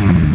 Mm-hmm.